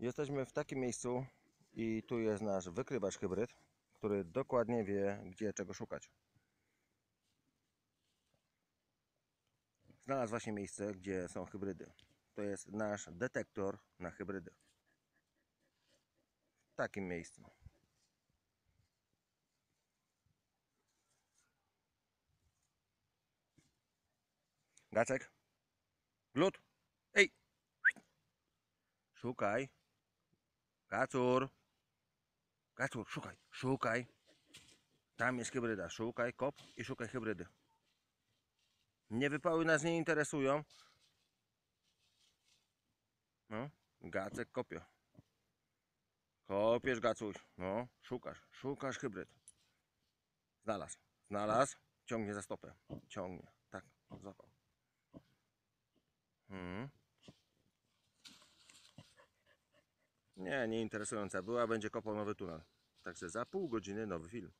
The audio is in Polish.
Jesteśmy w takim miejscu i tu jest nasz wykrywacz hybryd, który dokładnie wie, gdzie czego szukać. Znalazł właśnie miejsce, gdzie są hybrydy. To jest nasz detektor na hybrydy. W takim miejscu. Gacek? Glut? Ej! Szukaj. Gacur. Gacur, szukaj, szukaj. Tam jest hybryda. Szukaj, kop i szukaj hybrydy. Nie wypały nas nie interesują. No, Gacek kopie. Kopiesz, Gacuś. No, szukasz, szukasz hybryd. Znalazł, znalazł. Ciągnie za stopę. Ciągnie. Nie, nie interesująca była. Będzie kopał nowy tunel. Także za pół godziny nowy film.